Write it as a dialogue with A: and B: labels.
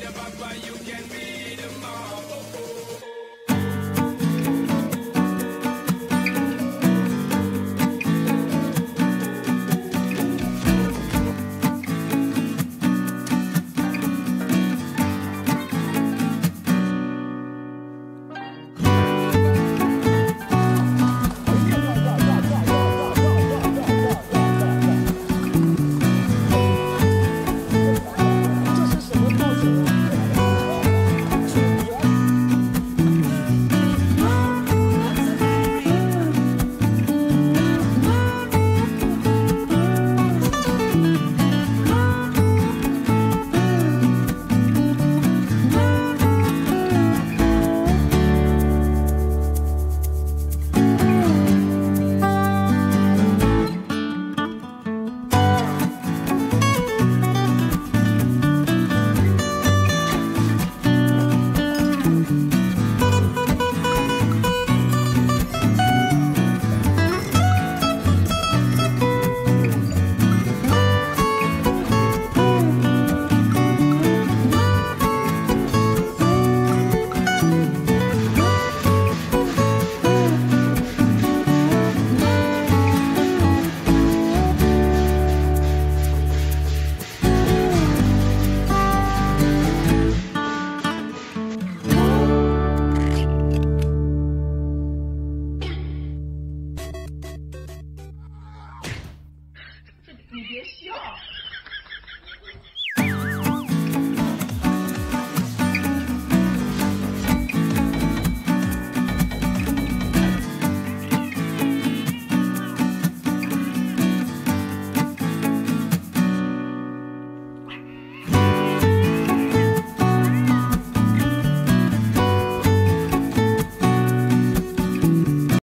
A: the papa, you can be the mom. 别笑。